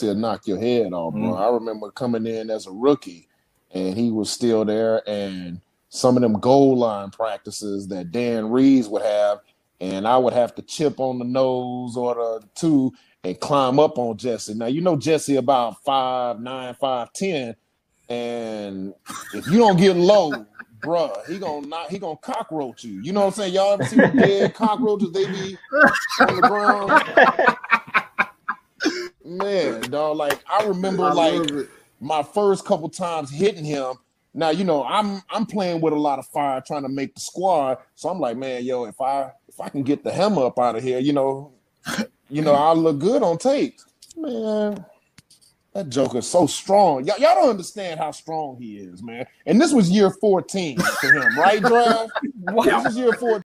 to knock your head off, bro. Mhm. I remember coming in as a rookie, and he was still there, and some of them goal line practices that Dan Reeves would have, and I would have to chip on the nose or the two and climb up on Jesse. Now you know Jesse about five nine, five ten, and if you don't get low, bruh, he gonna not he gonna cockroach you. You know what I'm saying? Y'all ever see the dead cockroaches? They be on the ground. Man, dog, like I remember I like love my first couple times hitting him. Now you know I'm I'm playing with a lot of fire, trying to make the squad. So I'm like, man, yo, if I if I can get the hammer up out of here, you know, you know, I'll look good on tape. Man, that Joker's so strong. Y'all, y'all don't understand how strong he is, man. And this was year 14 for him, right, Drive? This was year 14.